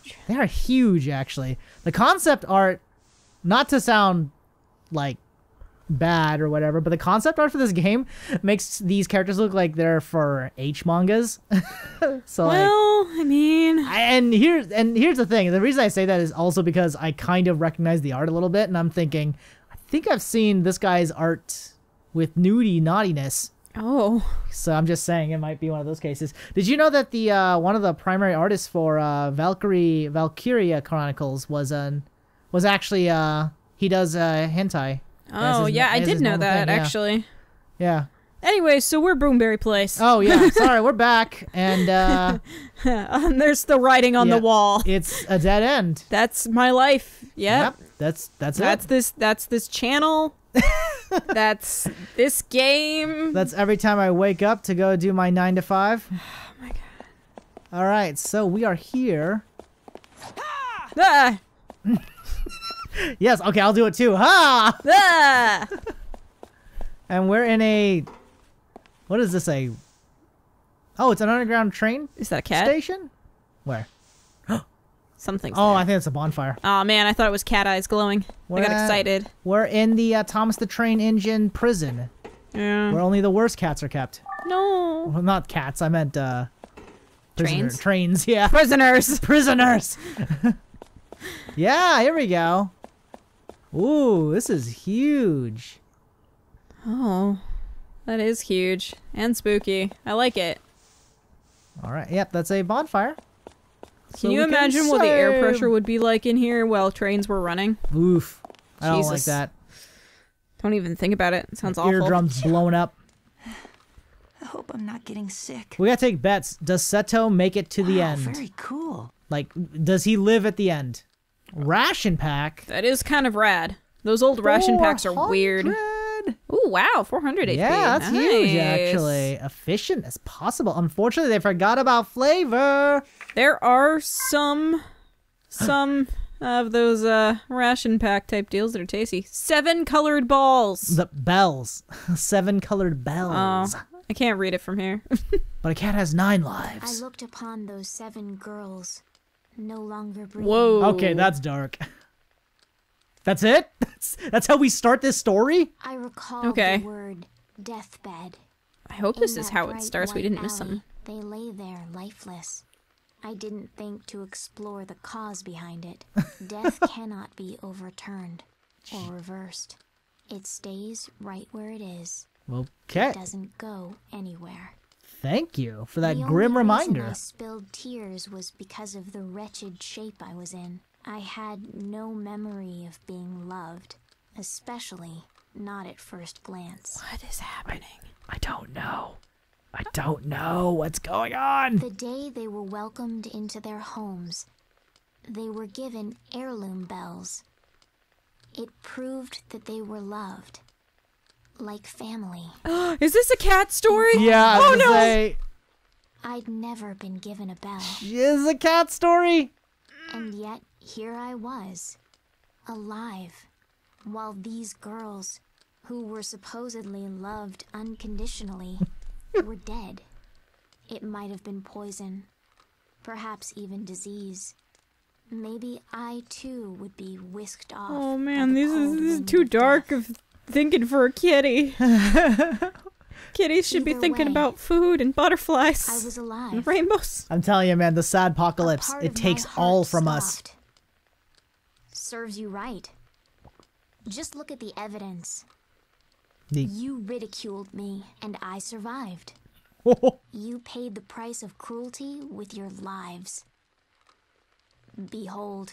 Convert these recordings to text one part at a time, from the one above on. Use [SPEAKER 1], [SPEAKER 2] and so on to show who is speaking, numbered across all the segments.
[SPEAKER 1] large.
[SPEAKER 2] They are huge, actually. The concept art, not to sound like bad or whatever, but the concept art for this game makes these characters look like they're for H mangas. so like,
[SPEAKER 1] Well, I mean,
[SPEAKER 2] and here's and here's the thing. The reason I say that is also because I kind of recognize the art a little bit, and I'm thinking, I think I've seen this guy's art with nudie naughtiness.
[SPEAKER 1] Oh,
[SPEAKER 2] So I'm just saying it might be one of those cases. Did you know that the uh, one of the primary artists for uh, Valkyrie Valkyria Chronicles was an was actually uh, he does uh, hentai.
[SPEAKER 1] oh
[SPEAKER 2] his-
[SPEAKER 1] yeah, I did know that
[SPEAKER 2] thing,
[SPEAKER 1] actually.
[SPEAKER 2] Yeah.
[SPEAKER 1] Anyway, so we're BoomBerry Plays.
[SPEAKER 2] Oh yeah. Sorry, we're back, and uh,
[SPEAKER 1] Um, there's the writing on
[SPEAKER 2] Yeah.
[SPEAKER 1] the wall.
[SPEAKER 2] it's a dead end.
[SPEAKER 1] That's my life. Yep.
[SPEAKER 2] That's that's
[SPEAKER 1] That's
[SPEAKER 2] it.
[SPEAKER 1] this. That's this channel. That's this game.
[SPEAKER 2] That's every time I wake up to go do my nine to five. Oh
[SPEAKER 1] my god.
[SPEAKER 2] All right, so we are here.
[SPEAKER 1] Ah,
[SPEAKER 2] Yes, okay, I'll do it too. Ha!
[SPEAKER 1] ah.
[SPEAKER 2] And we're in a. What is this? A. Oh, it's an underground train
[SPEAKER 1] Is that a cat?
[SPEAKER 2] station. Where?
[SPEAKER 1] Something's
[SPEAKER 2] Oh,
[SPEAKER 1] there.
[SPEAKER 2] I think it's a bonfire.
[SPEAKER 1] Oh man, I thought it was cat eyes glowing. I
[SPEAKER 2] We're
[SPEAKER 1] got
[SPEAKER 2] at-
[SPEAKER 1] excited.
[SPEAKER 2] We're in the uh, Thomas the Train Engine prison,
[SPEAKER 1] Yeah.
[SPEAKER 2] where only the worst cats are kept.
[SPEAKER 1] No.
[SPEAKER 2] Well, not cats. I meant uh. prisoner-
[SPEAKER 1] Trains?
[SPEAKER 2] Trains. Yeah.
[SPEAKER 1] Prisoners.
[SPEAKER 2] prisoners. yeah, here we go. Ooh, this is huge.
[SPEAKER 1] Oh, that is huge and spooky. I like it.
[SPEAKER 2] All right. Yep, that's a bonfire. So
[SPEAKER 1] Can you
[SPEAKER 2] we
[SPEAKER 1] imagine what the air pressure would be like in here while trains were running?
[SPEAKER 2] Oof. I don't like that.
[SPEAKER 1] Don't even think about it. It sounds awful.
[SPEAKER 2] Eardrums blown up.
[SPEAKER 3] I hope I'm not getting sick.
[SPEAKER 2] We gotta take bets. Does Seto make it to the
[SPEAKER 3] Wow,
[SPEAKER 2] end?
[SPEAKER 3] Very cool.
[SPEAKER 2] Like, does he live at the end? Ration pack.
[SPEAKER 1] That is kind of rad. Those old ration packs are weird.
[SPEAKER 2] 400.
[SPEAKER 1] Ooh, wow, 400 HP.
[SPEAKER 2] Yeah, that's huge, actually. Efficient as possible. Unfortunately, they forgot about flavor.
[SPEAKER 1] There are some, some of those uh ration pack type deals that are tasty. Seven colored balls.
[SPEAKER 2] The bells. Seven colored bells.
[SPEAKER 1] Oh, I can't read it from here.
[SPEAKER 2] But a cat has nine lives.
[SPEAKER 4] I looked upon those seven girls, no longer breathing.
[SPEAKER 1] Whoa.
[SPEAKER 2] Okay, that's dark. That's it? That's, that's how we start this story?
[SPEAKER 4] I recall
[SPEAKER 1] Okay.
[SPEAKER 4] the word deathbed.
[SPEAKER 1] I hope
[SPEAKER 4] In
[SPEAKER 1] this is how it starts. We didn't miss them.
[SPEAKER 4] They lay there lifeless. I didn't think to explore the cause behind it. Death cannot be overturned or reversed. It stays right where it is.
[SPEAKER 2] Okay.
[SPEAKER 4] It doesn't go anywhere.
[SPEAKER 2] Thank you for that
[SPEAKER 4] the
[SPEAKER 2] grim
[SPEAKER 4] only reason
[SPEAKER 2] reminder.
[SPEAKER 4] I spilled tears was because of the wretched shape I was in. I had no memory of being loved, especially not at first glance.
[SPEAKER 1] What is happening?
[SPEAKER 2] I don't know. I don't know what's going on.
[SPEAKER 4] The day they were welcomed into their homes, they were given heirloom bells. It proved that they were loved, like family.
[SPEAKER 1] Is this a cat story?
[SPEAKER 2] Yeah, I was
[SPEAKER 1] Oh no.
[SPEAKER 2] say,
[SPEAKER 4] I'd never been given a bell,
[SPEAKER 2] is a cat story.
[SPEAKER 4] and yet here I was, alive, while these girls, who were supposedly loved unconditionally, were dead. It might have been poison, perhaps even disease. Maybe I too would be whisked off.
[SPEAKER 1] Oh man,
[SPEAKER 4] the
[SPEAKER 1] this is, this is too
[SPEAKER 4] of
[SPEAKER 1] dark
[SPEAKER 4] death.
[SPEAKER 1] of thinking for a kitty. Kitties should be thinking
[SPEAKER 4] way,
[SPEAKER 1] about food and butterflies.
[SPEAKER 4] I was
[SPEAKER 1] and
[SPEAKER 4] alive.
[SPEAKER 1] rainbows.
[SPEAKER 2] I'm telling you, man, the sad apocalypse, it takes all from us.
[SPEAKER 4] Stopped. Serves you right. Just look at the evidence.
[SPEAKER 2] The-
[SPEAKER 4] You ridiculed me, and I survived. You paid the price of cruelty with your lives. Behold,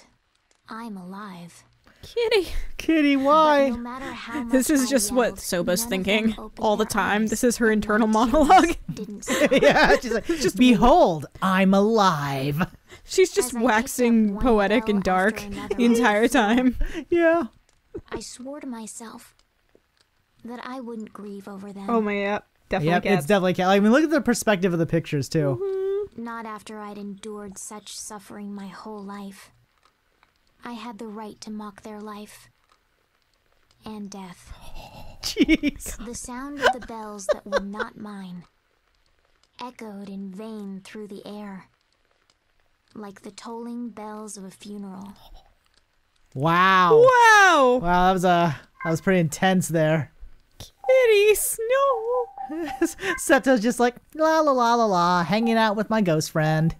[SPEAKER 4] I'm alive.
[SPEAKER 1] Kitty.
[SPEAKER 2] Kitty, why?
[SPEAKER 4] no matter how
[SPEAKER 1] This is
[SPEAKER 4] I
[SPEAKER 1] just what Soba's thinking all the time. This is her internal monologue.
[SPEAKER 4] Didn't stop.
[SPEAKER 2] yeah, she's like, just behold, I'm alive.
[SPEAKER 1] She's just
[SPEAKER 4] As
[SPEAKER 1] waxing poetic and dark the entire time.
[SPEAKER 2] Yeah.
[SPEAKER 4] I swore to myself that I wouldn't grieve over them.
[SPEAKER 1] Oh my yeah, definitely
[SPEAKER 2] Yep,
[SPEAKER 1] cats.
[SPEAKER 2] it's definitely cat. I mean, look at the perspective of the pictures too.
[SPEAKER 1] Mm-hmm.
[SPEAKER 4] Not after I'd endured such suffering my whole life. I had the right to mock their life and death.
[SPEAKER 2] Jeez.
[SPEAKER 4] The sound of the bells that were not mine echoed in vain through the air. like the tolling bells of a funeral.
[SPEAKER 2] Wow.
[SPEAKER 1] Wow!
[SPEAKER 2] Wow, that was uh, that was pretty intense there.
[SPEAKER 1] Kitty Snow!
[SPEAKER 2] Seto's just like la la la la la, hanging out with my ghost friend.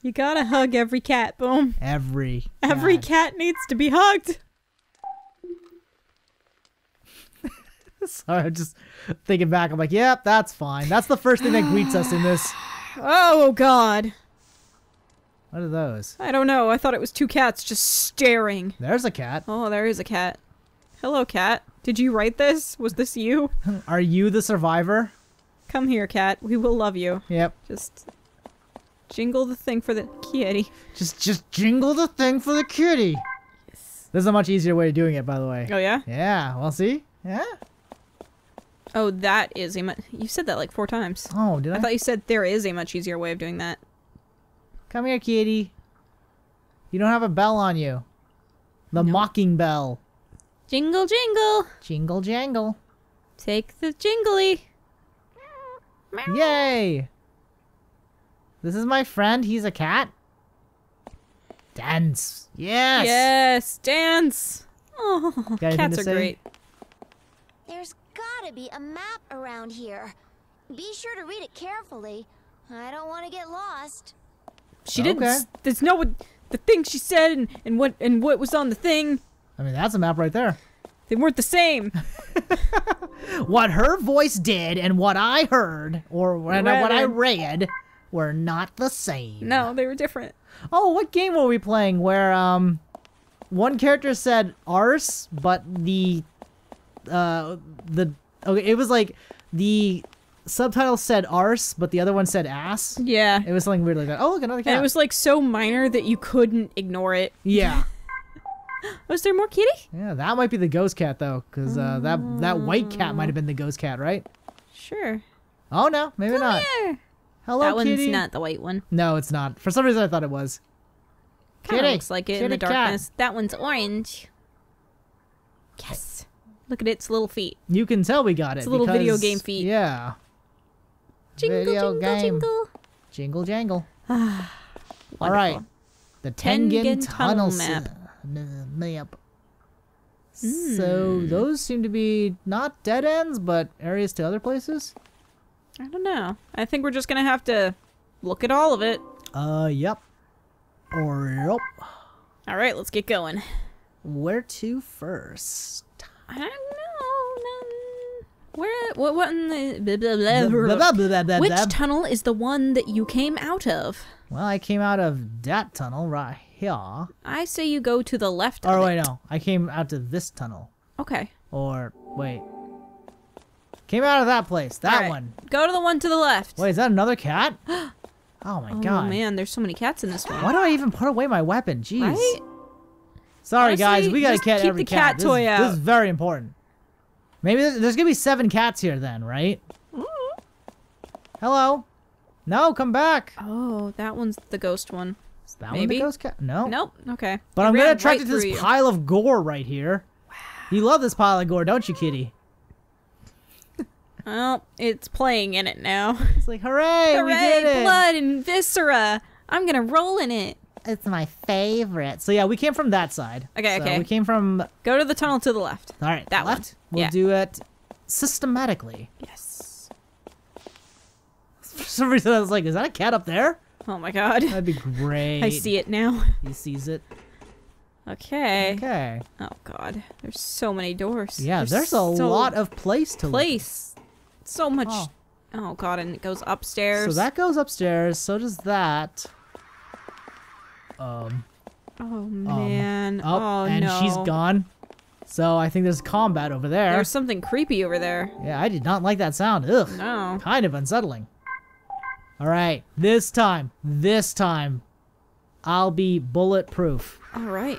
[SPEAKER 1] You gotta hug every cat, Boom.
[SPEAKER 2] Every
[SPEAKER 1] Every
[SPEAKER 2] God.
[SPEAKER 1] cat needs to be hugged.
[SPEAKER 2] Sorry, I'm just thinking back. I'm like, yep, that's fine. That's the first thing that greets us in this.
[SPEAKER 1] Oh, oh god.
[SPEAKER 2] What are those?
[SPEAKER 1] I don't know. I thought it was two cats just staring.
[SPEAKER 2] There's a cat.
[SPEAKER 1] Oh, there is a cat. Hello, cat. Did you write this? Was this you?
[SPEAKER 2] Are you the survivor?
[SPEAKER 1] Come here, cat. We will love you.
[SPEAKER 2] Yep.
[SPEAKER 1] Just jingle the thing for the kitty.
[SPEAKER 2] Just just jingle the thing for the kitty. There's a much easier way of doing it, by the way.
[SPEAKER 1] Oh yeah.
[SPEAKER 2] Yeah. Well, see. Yeah.
[SPEAKER 1] Oh, that is a much. You said that like four times.
[SPEAKER 2] Oh, did I?
[SPEAKER 1] I thought you said there is a much easier way of doing that.
[SPEAKER 2] Come here, kitty. You don't have a bell on you. The mocking bell.
[SPEAKER 1] Jingle, jingle.
[SPEAKER 2] Jingle jangle.
[SPEAKER 1] Take the jingly.
[SPEAKER 2] Yay! This is my friend. He's a cat. Dance. Yes.
[SPEAKER 1] Yes, dance. Oh,
[SPEAKER 2] Got
[SPEAKER 1] cats are
[SPEAKER 2] say?
[SPEAKER 1] great.
[SPEAKER 4] There's gotta be a map around here. Be sure to read it carefully. I don't want to get lost.
[SPEAKER 1] She didn't.
[SPEAKER 2] Okay.
[SPEAKER 1] There's no what the thing she said and, and what and what was on the thing.
[SPEAKER 2] I mean, that's a map right there.
[SPEAKER 1] They weren't the same.
[SPEAKER 2] What her voice did and what I heard, or what I- what I read, were not the same.
[SPEAKER 1] no, they were different.
[SPEAKER 2] Oh, what game were we playing where um one character said arse, but the uh the okay, it was like the subtitle said arse, but the other one said ass.
[SPEAKER 1] Yeah.
[SPEAKER 2] It was something weird like that. Oh, look, another cat.
[SPEAKER 1] And it was like so minor that you couldn't ignore it.
[SPEAKER 2] yeah.
[SPEAKER 1] Was there more kitty?
[SPEAKER 2] Yeah, that might be the ghost cat though, because uh, that that white cat might have been the ghost cat, right?
[SPEAKER 1] Sure.
[SPEAKER 2] Oh no, maybe not.
[SPEAKER 1] There.
[SPEAKER 2] Hello,
[SPEAKER 1] that one's not the white one.
[SPEAKER 2] No, it's not. For some reason, I thought it was.
[SPEAKER 1] Kind of
[SPEAKER 2] Kitty.
[SPEAKER 1] looks like it in the
[SPEAKER 2] Kitty cat.
[SPEAKER 1] darkness. That one's orange. Yes. Look at its little feet.
[SPEAKER 2] You can tell we got it.
[SPEAKER 1] It's a little video game feet.
[SPEAKER 2] Yeah.
[SPEAKER 1] Jingle,
[SPEAKER 2] Video
[SPEAKER 1] jingle,
[SPEAKER 2] game.
[SPEAKER 1] jingle.
[SPEAKER 2] Jingle jangle. All
[SPEAKER 1] Wonderful.
[SPEAKER 2] The Tengen,
[SPEAKER 1] Tengen
[SPEAKER 2] Tunnel
[SPEAKER 1] Tunnel
[SPEAKER 2] map.
[SPEAKER 1] map.
[SPEAKER 2] map. So those seem to be not dead ends, but areas to other places.
[SPEAKER 1] I don't know. I think we're just gonna have to look at all of it.
[SPEAKER 2] Uh, yep. Or yep.
[SPEAKER 1] All right, let's get going.
[SPEAKER 2] Where to first?
[SPEAKER 1] I don't know. none- Where? What? What in the? blah, blah,
[SPEAKER 2] Blah,
[SPEAKER 1] blah, Which tunnel is the one that you came out of?
[SPEAKER 2] Well, I came out of that tunnel right here.
[SPEAKER 1] I say you go to the left. Of
[SPEAKER 2] wait,
[SPEAKER 1] it.
[SPEAKER 2] no. I came out of this tunnel.
[SPEAKER 1] Okay.
[SPEAKER 2] Or wait. Came out of that place. That
[SPEAKER 1] right.
[SPEAKER 2] one.
[SPEAKER 1] Go to the one to the left.
[SPEAKER 2] Wait, is that another cat? Oh my
[SPEAKER 1] oh
[SPEAKER 2] god.
[SPEAKER 1] man, there's so many cats in this one.
[SPEAKER 2] Why do I even put away my weapon? Jeez.
[SPEAKER 1] Right?
[SPEAKER 2] Sorry, guys. We gotta
[SPEAKER 1] keep
[SPEAKER 2] every
[SPEAKER 1] the cat
[SPEAKER 2] This is-
[SPEAKER 1] toy
[SPEAKER 2] This
[SPEAKER 1] out.
[SPEAKER 2] is very important. Maybe there's, there's gonna be seven cats here then, right? Hello. No, come back.
[SPEAKER 1] Oh, that one's the ghost one.
[SPEAKER 2] Is that one the ghost cat? No.
[SPEAKER 1] Nope. Okay.
[SPEAKER 2] But
[SPEAKER 1] It
[SPEAKER 2] I'm gonna attract
[SPEAKER 1] right
[SPEAKER 2] to this
[SPEAKER 1] you.
[SPEAKER 2] pile of gore right here. Wow. You love this pile of gore, don't you, kitty?
[SPEAKER 1] Well, it's playing in it now.
[SPEAKER 2] It's like, hooray, we did
[SPEAKER 1] Hooray!
[SPEAKER 2] it.
[SPEAKER 1] Blood and viscera. I'm gonna roll in it.
[SPEAKER 2] It's my favorite. So yeah, we came from that side.
[SPEAKER 1] Okay,
[SPEAKER 2] So
[SPEAKER 1] okay.
[SPEAKER 2] We came from
[SPEAKER 1] Go to the tunnel to the left.
[SPEAKER 2] all right.
[SPEAKER 1] That one.
[SPEAKER 2] left. We'll
[SPEAKER 1] Yeah.
[SPEAKER 2] do it systematically.
[SPEAKER 1] Yes.
[SPEAKER 2] For some reason, I was like, "Is that a cat up there?"
[SPEAKER 1] Oh my god.
[SPEAKER 2] That'd be great.
[SPEAKER 1] I see it now.
[SPEAKER 2] He sees it.
[SPEAKER 1] Okay.
[SPEAKER 2] Okay.
[SPEAKER 1] Oh god. There's so many doors.
[SPEAKER 2] Yeah, there's, a
[SPEAKER 1] so
[SPEAKER 2] lot of place to look.
[SPEAKER 1] place. So much.
[SPEAKER 2] Oh.
[SPEAKER 1] Oh. god, and it goes upstairs.
[SPEAKER 2] So that goes upstairs. So does that. Um.
[SPEAKER 1] Oh man.
[SPEAKER 2] Up
[SPEAKER 1] oh
[SPEAKER 2] and
[SPEAKER 1] no.
[SPEAKER 2] she's gone. So I think there's combat over there.
[SPEAKER 1] There's something creepy over there.
[SPEAKER 2] Yeah, I did not like that sound. Ugh.
[SPEAKER 1] No.
[SPEAKER 2] Kind of unsettling. All right, this time, this time, I'll be bulletproof.
[SPEAKER 1] All right.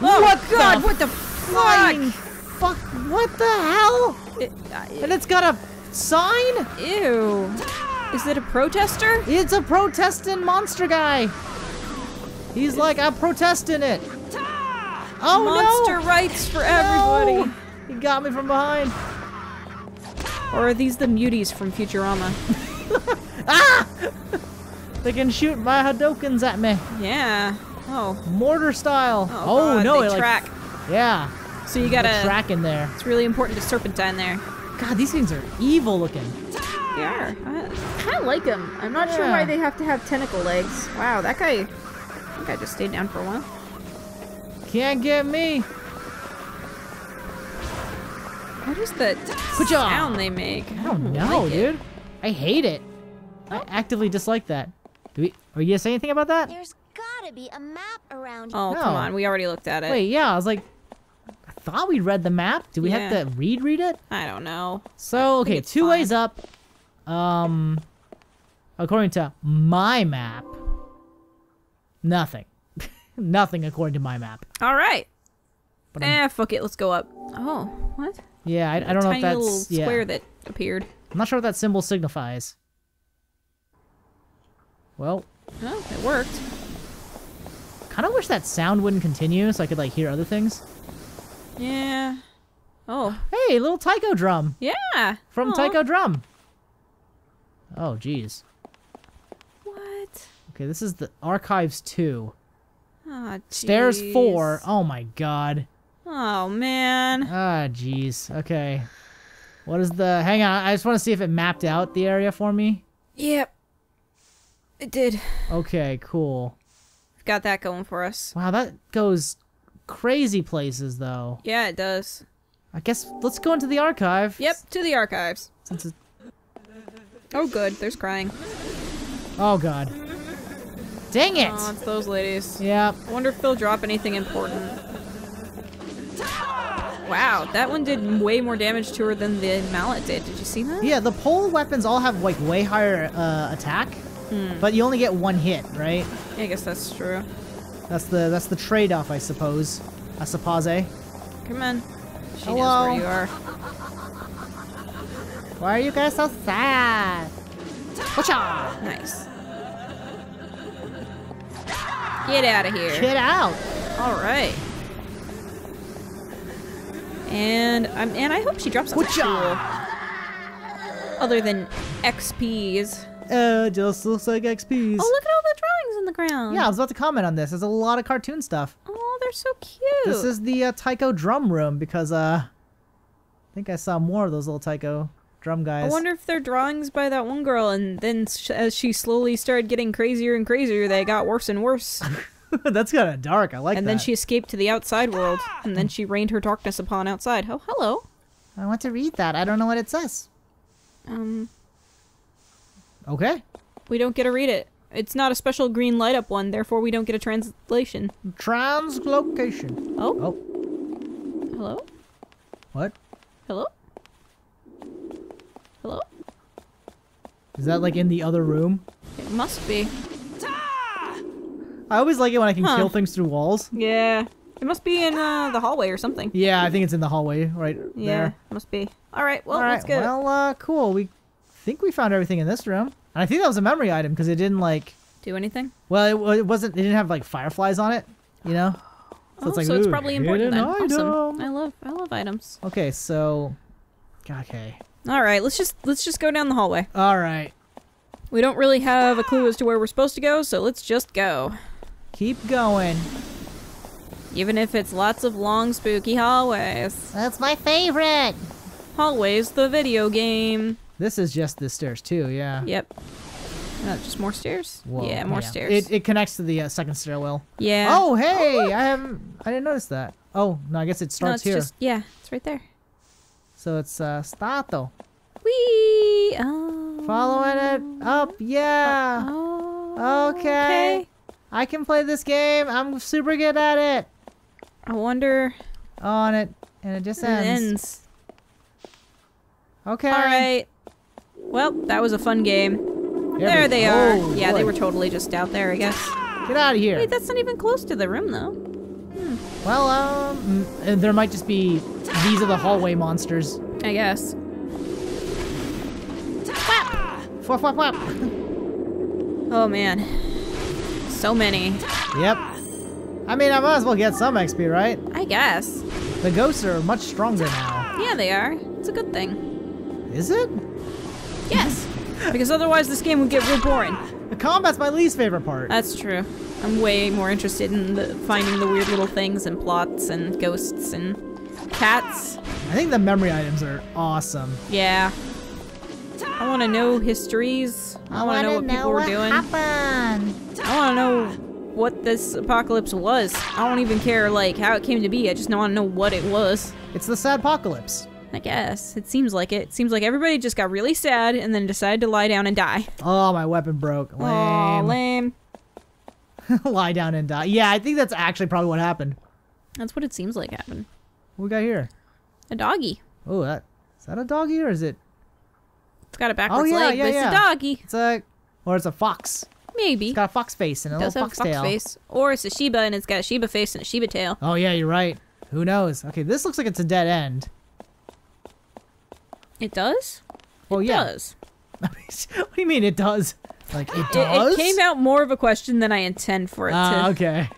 [SPEAKER 2] Oh
[SPEAKER 1] what God,
[SPEAKER 2] the
[SPEAKER 1] what the
[SPEAKER 2] flying
[SPEAKER 1] fuck?
[SPEAKER 2] fuck! What the hell?
[SPEAKER 1] It- uh,
[SPEAKER 2] And it's got a sign.
[SPEAKER 1] ew. Is it a protester?
[SPEAKER 2] It's a protesting monster guy. He's like, I'm protesting it. Oh
[SPEAKER 1] Monster
[SPEAKER 2] no!
[SPEAKER 1] rights for everybody.
[SPEAKER 2] No! He got me from behind.
[SPEAKER 1] Or are these the muties from Futurama? ah!
[SPEAKER 2] They can shoot my Hadokens at me.
[SPEAKER 1] Yeah. Oh.
[SPEAKER 2] Mortar style.
[SPEAKER 1] Oh,
[SPEAKER 2] Oh,
[SPEAKER 1] God,
[SPEAKER 2] no,
[SPEAKER 1] they
[SPEAKER 2] it like
[SPEAKER 1] track.
[SPEAKER 2] yeah.
[SPEAKER 1] so you gotta.
[SPEAKER 2] track in there.
[SPEAKER 1] It's really important to serpentine there.
[SPEAKER 2] God, these things are evil looking.
[SPEAKER 1] They are. I kind of like them. I'm not sure why they have to have tentacle legs. Wow, that guy. That guy just stayed down for a while.
[SPEAKER 2] Can't get me.
[SPEAKER 1] What is the
[SPEAKER 2] Good job.
[SPEAKER 1] sound they make?
[SPEAKER 2] I don't know,
[SPEAKER 1] like it.
[SPEAKER 2] dude. I hate it. I actively dislike that. Do we? Are you gonna say anything about that?
[SPEAKER 4] There's gotta be a map around here.
[SPEAKER 1] Oh,
[SPEAKER 2] No.
[SPEAKER 1] come on. We already looked at it.
[SPEAKER 2] Wait, yeah. I was like, I thought we read the map. Do we have to read read it?
[SPEAKER 1] I don't know.
[SPEAKER 2] So okay, two
[SPEAKER 1] fine.
[SPEAKER 2] ways up. Um, according to my map, nothing, nothing according to my map.
[SPEAKER 1] All right.
[SPEAKER 2] But I'm,
[SPEAKER 1] Eh, fuck it. Let's go up. Oh, what?
[SPEAKER 2] yeah, I, I don't know if that's
[SPEAKER 1] little
[SPEAKER 2] yeah.
[SPEAKER 1] square that appeared.
[SPEAKER 2] I'm not sure what that symbol signifies. Well,
[SPEAKER 1] Oh, it worked.
[SPEAKER 2] kind of wish that sound wouldn't continue so I could like hear other things.
[SPEAKER 1] Yeah. Oh,
[SPEAKER 2] Hey, little taiko drum
[SPEAKER 1] yeah.
[SPEAKER 2] from
[SPEAKER 1] Aw.
[SPEAKER 2] Taiko Drum. Oh, jeez. Okay, this is the Archives 2.
[SPEAKER 1] Ah,
[SPEAKER 2] Stairs 4. Oh my god.
[SPEAKER 1] Oh man.
[SPEAKER 2] Ah, jeez. Okay. What is the... Hang on, I just want to see if it mapped out the area for me.
[SPEAKER 1] Yep. It did.
[SPEAKER 2] Okay, cool.
[SPEAKER 1] We've Got that going for us.
[SPEAKER 2] Wow, that goes crazy places, though.
[SPEAKER 1] Yeah, it does.
[SPEAKER 2] I guess let's go into the archive.
[SPEAKER 1] Yep, to the archives.
[SPEAKER 2] Since it's...
[SPEAKER 1] Oh, good. There's crying.
[SPEAKER 2] Oh, God. Dang it!
[SPEAKER 1] Oh, it's those ladies.
[SPEAKER 2] Yeah.
[SPEAKER 1] I wonder if they'll drop anything important. Wow, that one did way more damage to her than the mallet did. Did you see that?
[SPEAKER 2] Yeah, the pole weapons all have, like, way higher uh, attack.
[SPEAKER 1] Hmm.
[SPEAKER 2] But you only get one hit, right?
[SPEAKER 1] I guess that's true.
[SPEAKER 2] That's the that's the trade-off, I suppose. I suppose. eh?
[SPEAKER 1] Come on. She
[SPEAKER 2] Hello?
[SPEAKER 1] knows where you are.
[SPEAKER 2] Why are you guys so sad? Whatcha?
[SPEAKER 1] Nice. Get out of here.
[SPEAKER 2] Get out!
[SPEAKER 1] All right. And I'm and I hope she drops something cool. Other than XPs.
[SPEAKER 2] Uh, just looks like XP's.
[SPEAKER 1] Oh, look at all the drawings in the ground.
[SPEAKER 2] Yeah, I was about to comment on this. There's a lot of cartoon stuff.
[SPEAKER 1] Oh, they're so cute.
[SPEAKER 2] This is the uh, Taiko drum room because uh, I think I saw more of those little Taiko drum
[SPEAKER 1] I wonder if they're drawings by that one girl, and then sh- as she slowly started getting crazier and crazier, they got worse and worse.
[SPEAKER 2] That's kind of dark. I like
[SPEAKER 1] and
[SPEAKER 2] that.
[SPEAKER 1] And then she escaped to the outside world, and then she rained her darkness upon outside. Oh, hello.
[SPEAKER 2] I want to read that. I don't know what it says.
[SPEAKER 1] Um,
[SPEAKER 2] Okay.
[SPEAKER 1] we don't get to read it. It's not a special green light up one, therefore we don't get a translation.
[SPEAKER 2] Translocation.
[SPEAKER 1] Oh,
[SPEAKER 2] Oh,
[SPEAKER 1] hello,
[SPEAKER 2] what?
[SPEAKER 1] hello, hello.
[SPEAKER 2] Is that like in the other room?
[SPEAKER 1] It must be.
[SPEAKER 2] I always like it when I can
[SPEAKER 1] Huh.
[SPEAKER 2] kill things through walls.
[SPEAKER 1] Yeah, it must be in uh, the hallway or something.
[SPEAKER 2] Yeah, I think it's in the hallway right
[SPEAKER 1] Yeah,
[SPEAKER 2] there.
[SPEAKER 1] must be. All right, well,
[SPEAKER 2] All right.
[SPEAKER 1] let's go.
[SPEAKER 2] Well, uh, cool. We think we found everything in this room, and I think that was a memory item because it didn't like.
[SPEAKER 1] Do anything?
[SPEAKER 2] Well, it, it wasn't. It didn't have like fireflies on it. You know. So
[SPEAKER 1] oh,
[SPEAKER 2] it's like,
[SPEAKER 1] so it's probably important then. Awesome. I love, I love items.
[SPEAKER 2] Okay, so. Okay.
[SPEAKER 1] All right, let's just let's just go down the hallway.
[SPEAKER 2] All right.
[SPEAKER 1] We don't really have a clue as to where we're supposed to go, so let's just go.
[SPEAKER 2] Keep going.
[SPEAKER 1] Even if it's lots of long, spooky hallways.
[SPEAKER 2] That's my favorite.
[SPEAKER 1] Hallways, the video game.
[SPEAKER 2] This is just the stairs too. Yeah.
[SPEAKER 1] Yep. Uh, just more stairs?
[SPEAKER 2] Whoa,
[SPEAKER 1] yeah, more stairs.
[SPEAKER 2] It, it connects to the uh, second stairwell.
[SPEAKER 1] yeah.
[SPEAKER 2] Oh, hey! I haven't. I didn't notice that. Oh no, I guess it
[SPEAKER 1] no,
[SPEAKER 2] starts
[SPEAKER 1] it's
[SPEAKER 2] here.
[SPEAKER 1] just yeah, it's right there.
[SPEAKER 2] So it's uh, stato.
[SPEAKER 1] Whee! Oh.
[SPEAKER 2] Following it up. Yeah.
[SPEAKER 1] Oh.
[SPEAKER 2] Okay. I can play this game. I'm super good at it.
[SPEAKER 1] I wonder.
[SPEAKER 2] On it, and it just
[SPEAKER 1] It
[SPEAKER 2] ends.
[SPEAKER 1] ends.
[SPEAKER 2] Okay.
[SPEAKER 1] All right. Well, that was a fun game.
[SPEAKER 2] Here
[SPEAKER 1] there
[SPEAKER 2] we-
[SPEAKER 1] they are.
[SPEAKER 2] Oh,
[SPEAKER 1] yeah, they were totally just out there, I guess.
[SPEAKER 2] Get out of here.
[SPEAKER 1] Wait, that's not even close to the room, though.
[SPEAKER 2] Well, um, uh, there might just be these are the hallway monsters.
[SPEAKER 1] I guess.
[SPEAKER 2] Whap, whap, whap.
[SPEAKER 1] Oh man, so many.
[SPEAKER 2] Yep. I mean, I might as well get some XP, right?
[SPEAKER 1] I guess.
[SPEAKER 2] The ghosts are much stronger now.
[SPEAKER 1] Yeah, they are. It's a good thing.
[SPEAKER 2] Is it?
[SPEAKER 1] Yes. because otherwise, this game would get real boring.
[SPEAKER 2] The combat's my least favorite part.
[SPEAKER 1] That's true. I'm way more interested in the, finding the weird little things and plots and ghosts and cats.
[SPEAKER 2] I think the memory items are awesome.
[SPEAKER 1] Yeah. I want to know histories. I, want to know what people were doing.
[SPEAKER 2] happened.
[SPEAKER 1] I want to know what this apocalypse was. I don't even care like how it came to be. I just want to know what it was.
[SPEAKER 2] It's the sad apocalypse.
[SPEAKER 1] I guess it seems like it. It seems like everybody just got really sad and then decided to lie down and die.
[SPEAKER 2] Oh, my weapon broke. Lame.
[SPEAKER 1] Aw, lame.
[SPEAKER 2] Lie down and die. Yeah, I think that's actually probably what happened.
[SPEAKER 1] That's what it seems like happened.
[SPEAKER 2] What we got here?
[SPEAKER 1] A doggy.
[SPEAKER 2] Oh, that is that a doggy or is it?
[SPEAKER 1] It's got a oh, backwards oh,
[SPEAKER 2] yeah,
[SPEAKER 1] leg,
[SPEAKER 2] yeah,
[SPEAKER 1] but it's
[SPEAKER 2] yeah.
[SPEAKER 1] a doggy.
[SPEAKER 2] It's a or it's a fox.
[SPEAKER 1] Maybe.
[SPEAKER 2] It's got a fox face and a
[SPEAKER 1] It does
[SPEAKER 2] little fox
[SPEAKER 1] fox
[SPEAKER 2] tail.
[SPEAKER 1] face. Or it's a Shiba and it's got a Shiba face and a Shiba tail.
[SPEAKER 2] Oh yeah, you're right. Who knows? Okay, this looks like it's a dead end.
[SPEAKER 1] It does?
[SPEAKER 2] Well,
[SPEAKER 1] it
[SPEAKER 2] yeah.
[SPEAKER 1] does.
[SPEAKER 2] what do you mean it does? Like it
[SPEAKER 1] It,
[SPEAKER 2] does?
[SPEAKER 1] it came out more of a question than I intend for it
[SPEAKER 2] Ah,
[SPEAKER 1] to.
[SPEAKER 2] okay.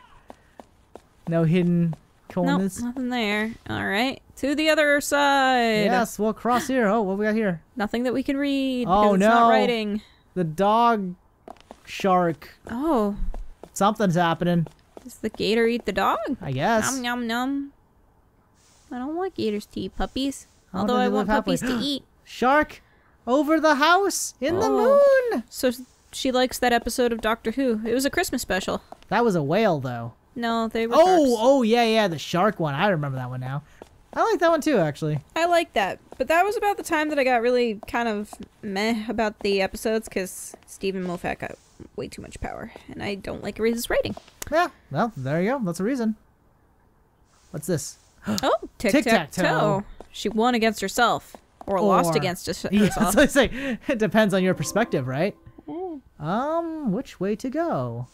[SPEAKER 2] No hidden
[SPEAKER 1] Nope,
[SPEAKER 2] corners.
[SPEAKER 1] nothing there. All right, to the other side.
[SPEAKER 2] Yes, we'll cross here. Oh, what we got here?
[SPEAKER 1] Nothing that we can read.
[SPEAKER 2] Oh,
[SPEAKER 1] it's not
[SPEAKER 2] no.
[SPEAKER 1] writing.
[SPEAKER 2] The dog shark.
[SPEAKER 1] Oh,
[SPEAKER 2] Something's happening.
[SPEAKER 1] does the gator eat the dog?
[SPEAKER 2] I guess.
[SPEAKER 1] Nom nom nom. I don't want gators to eat puppies. Although I want puppies to eat.
[SPEAKER 2] Shark over the house in the
[SPEAKER 1] Oh.
[SPEAKER 2] moon.
[SPEAKER 1] So she likes that episode of Doctor Who. It was a Christmas special.
[SPEAKER 2] That was a whale, though.
[SPEAKER 1] No, they were.
[SPEAKER 2] Oh,
[SPEAKER 1] sharks.
[SPEAKER 2] oh yeah, yeah, the shark one. I remember that one now. I like that one too, actually.
[SPEAKER 1] I like that. But that was about the time that I got really kind of meh about the episodes because Steven Moffat got way too much power, and I don't like his rating.
[SPEAKER 2] Yeah. Well, there you go. That's a reason. What's this?
[SPEAKER 1] Oh, tic tac toe. She won against herself, or, lost against
[SPEAKER 2] Yeah,
[SPEAKER 1] herself.
[SPEAKER 2] that's what I say. It depends on your perspective, right? Um, which way to go?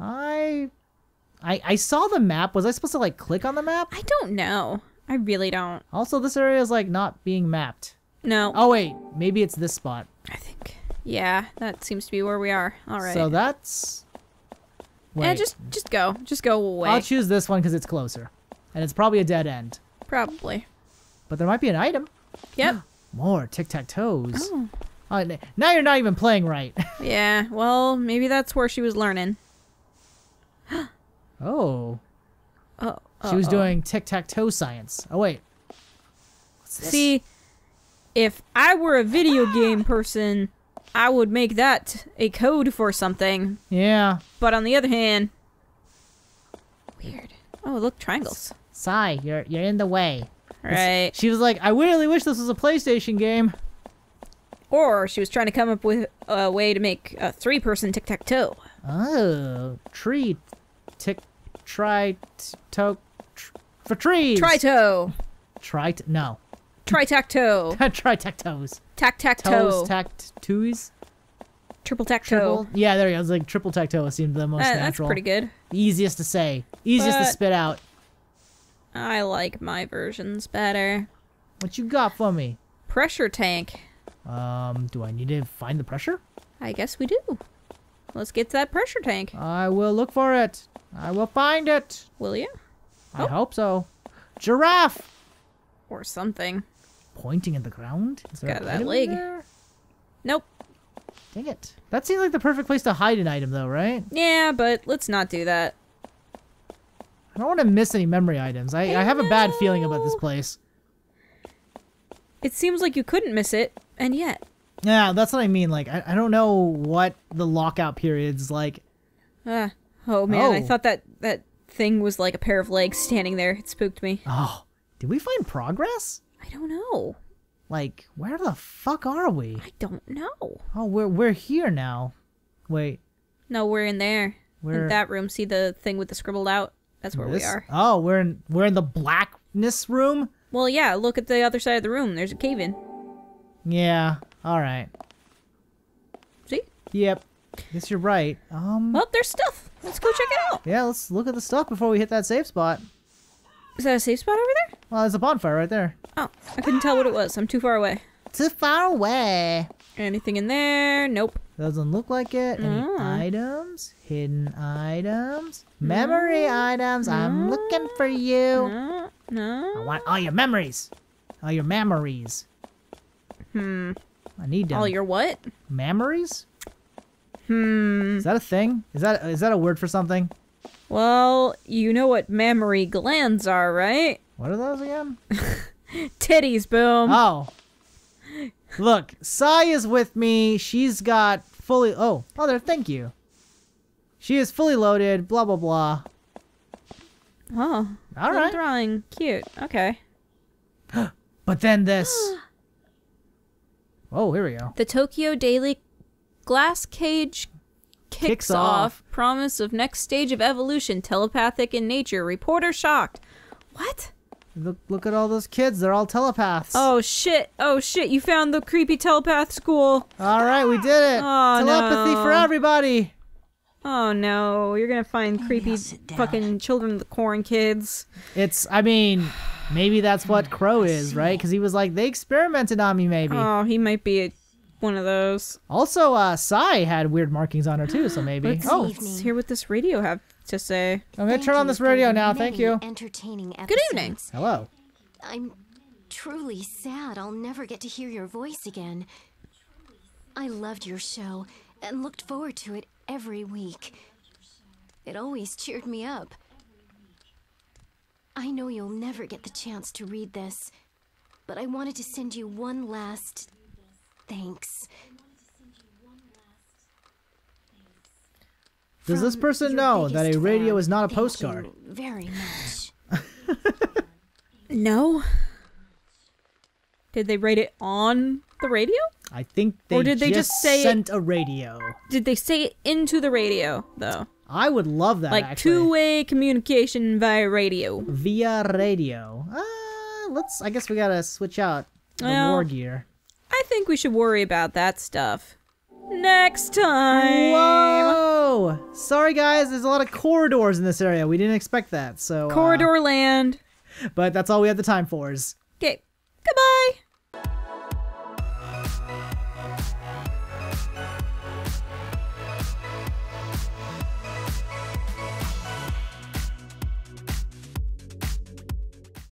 [SPEAKER 2] I, I, I saw the map. Was I supposed to like click on the map?
[SPEAKER 1] I don't know. I really don't.
[SPEAKER 2] Also, this area is like not being mapped.
[SPEAKER 1] No,
[SPEAKER 2] Oh wait, maybe it's this spot.
[SPEAKER 1] I think. Yeah, that seems to be where we are. All right.
[SPEAKER 2] So that's. Wait,
[SPEAKER 1] yeah, just just go, just go away.
[SPEAKER 2] I'll choose this one because it's closer, and it's probably a dead end.
[SPEAKER 1] Probably.
[SPEAKER 2] But there might be an item.
[SPEAKER 1] Yep.
[SPEAKER 2] More tic tac toes.
[SPEAKER 1] Oh.
[SPEAKER 2] Oh, now you're not even playing right.
[SPEAKER 1] yeah. Well, maybe that's where she was learning.
[SPEAKER 2] oh,
[SPEAKER 1] Oh.
[SPEAKER 2] she was doing tic tac toe science. Oh wait,
[SPEAKER 1] See, if I were a video game person, I would make that a code for something.
[SPEAKER 2] Yeah,
[SPEAKER 1] But on the other hand, weird. Oh, look, triangles.
[SPEAKER 2] Sai, you're you're in the way.
[SPEAKER 1] Right.
[SPEAKER 2] She was like, I really wish this was a PlayStation game.
[SPEAKER 1] Or she was trying to come up with a way to make a three-person tic-tac-toe.
[SPEAKER 2] Oh, tree, tick, try, toe, tr- for trees.
[SPEAKER 1] Tri-toe.
[SPEAKER 2] Try, no,
[SPEAKER 1] Tri-tac-toe.
[SPEAKER 2] try tac toes.
[SPEAKER 1] Tac-tac-toe.
[SPEAKER 2] Toes, tact, toes.
[SPEAKER 1] Triple-tac-toe.
[SPEAKER 2] Yeah, there you go. It was like triple tac toe seemed the most
[SPEAKER 1] That- that's pretty good.
[SPEAKER 2] Easiest to say. Easiest to spit out.
[SPEAKER 1] I like my versions better.
[SPEAKER 2] What you got for me?
[SPEAKER 1] Pressure tank.
[SPEAKER 2] Um, do I need to find the pressure?
[SPEAKER 1] I guess we do. Let's get to that pressure tank.
[SPEAKER 2] I will look for it. I will find it.
[SPEAKER 1] Will you?
[SPEAKER 2] I
[SPEAKER 1] Oh.
[SPEAKER 2] hope so. Giraffe.
[SPEAKER 1] Or something.
[SPEAKER 2] Pointing at the ground. Is
[SPEAKER 1] got that leg. Nope.
[SPEAKER 2] Dang it. That seems like the perfect place to hide an item, though, right?
[SPEAKER 1] Yeah, but let's not do that.
[SPEAKER 2] I don't want to miss any memory items. I, I have a bad feeling about this place.
[SPEAKER 1] It seems like you couldn't miss it, and yet.
[SPEAKER 2] Yeah, that's what I mean. Like, I, I don't know what the lockout period's like.
[SPEAKER 1] Ah. Oh man, I
[SPEAKER 2] Oh.
[SPEAKER 1] thought that that thing was like a pair of legs standing there. It spooked me.
[SPEAKER 2] Oh, did we find progress?
[SPEAKER 1] I don't know.
[SPEAKER 2] Like, where the fuck are we?
[SPEAKER 1] I don't know.
[SPEAKER 2] Oh, we're we're here now. Wait,
[SPEAKER 1] No, we're in there.
[SPEAKER 2] Where-
[SPEAKER 1] In that room. See the thing with the scribbled out? That's where
[SPEAKER 2] this?
[SPEAKER 1] we are.
[SPEAKER 2] Oh, we're in we're in the blackness room.
[SPEAKER 1] Well, yeah, look at the other side of the room. There's a cave in.
[SPEAKER 2] Yeah. All right.
[SPEAKER 1] See?
[SPEAKER 2] Yep. Guess you're right. Um.
[SPEAKER 1] Well, there's stuff. Let's go check it out.
[SPEAKER 2] Yeah. Let's look at the stuff before we hit that safe spot.
[SPEAKER 1] Is that a safe spot over there?
[SPEAKER 2] Well, there's a bonfire right there.
[SPEAKER 1] Oh, I couldn't tell what it was. I'm too far away.
[SPEAKER 2] Too far away.
[SPEAKER 1] Anything in there? Nope.
[SPEAKER 2] Doesn't look like it. Any
[SPEAKER 1] Mm.
[SPEAKER 2] items? Hidden items? Memory items? I'm looking for you.
[SPEAKER 1] No.
[SPEAKER 2] I want all your memories. All your memories.
[SPEAKER 1] Hmm.
[SPEAKER 2] I need them.
[SPEAKER 1] All your what?
[SPEAKER 2] memories?
[SPEAKER 1] Hmm.
[SPEAKER 2] Is that a thing? Is that is that a word for something?
[SPEAKER 1] Well, you know what mammary glands are, right?
[SPEAKER 2] What are those again?
[SPEAKER 1] Titties, boom.
[SPEAKER 2] Oh. Look, Sai is with me. She's got fully. Oh, oh, there. Thank you. She is fully loaded. Blah blah blah.
[SPEAKER 1] oh,
[SPEAKER 2] All right.
[SPEAKER 1] drawing, cute. Okay.
[SPEAKER 2] But then this. Oh, here we go.
[SPEAKER 1] The Tokyo Daily Glass Cage kicks,
[SPEAKER 2] Kicks
[SPEAKER 1] off.
[SPEAKER 2] off.
[SPEAKER 1] Promise of next stage of evolution, telepathic in nature. Reporter shocked. What?
[SPEAKER 2] Look, look at all those kids. They're all telepaths.
[SPEAKER 1] Oh shit! Oh shit! You found the creepy telepath school.
[SPEAKER 2] All right, we did it.
[SPEAKER 1] Ah, oh,
[SPEAKER 2] Telepathy
[SPEAKER 1] no.
[SPEAKER 2] for everybody.
[SPEAKER 1] Oh no! You're gonna find creepy
[SPEAKER 3] I'll sit down.
[SPEAKER 1] fucking children of the corn kids.
[SPEAKER 2] It's. I mean, maybe that's what Crow is, right? Because he was like, they experimented on me, maybe.
[SPEAKER 1] Oh, he might be a, one of those.
[SPEAKER 2] Also, uh, Sai had weird markings on her too, so maybe.
[SPEAKER 1] Let's,
[SPEAKER 2] oh,
[SPEAKER 1] let's hear what this radio have to say.
[SPEAKER 2] I'm gonna turn on this radio now. Thank you.
[SPEAKER 5] Entertaining
[SPEAKER 1] Good evening.
[SPEAKER 2] Hello.
[SPEAKER 5] I'm truly sad I'll never get to hear your voice again. I loved your show and looked forward to it every week. It always cheered me up. I know you'll never get the chance to read this, but I wanted to send you one last thanks.
[SPEAKER 2] Does this person know that a radio is not a postcard?
[SPEAKER 5] Very much.
[SPEAKER 1] No. Did they write it on the radio?
[SPEAKER 2] I think they
[SPEAKER 1] Or did they just say it-
[SPEAKER 2] sent a radio.
[SPEAKER 1] Did they say it into the radio though?
[SPEAKER 2] I would love that.
[SPEAKER 1] like two-way communication via radio.
[SPEAKER 2] via radio. Uh, let's. I guess we gotta switch out the
[SPEAKER 1] Well-
[SPEAKER 2] war gear.
[SPEAKER 1] I think we should worry about that stuff next time.
[SPEAKER 2] Whoa! Sorry, guys. There's a lot of corridors in this area. We didn't expect that. So uh,
[SPEAKER 1] Corridor land.
[SPEAKER 2] but that's all we have the time for. Is
[SPEAKER 1] Okay. Goodbye.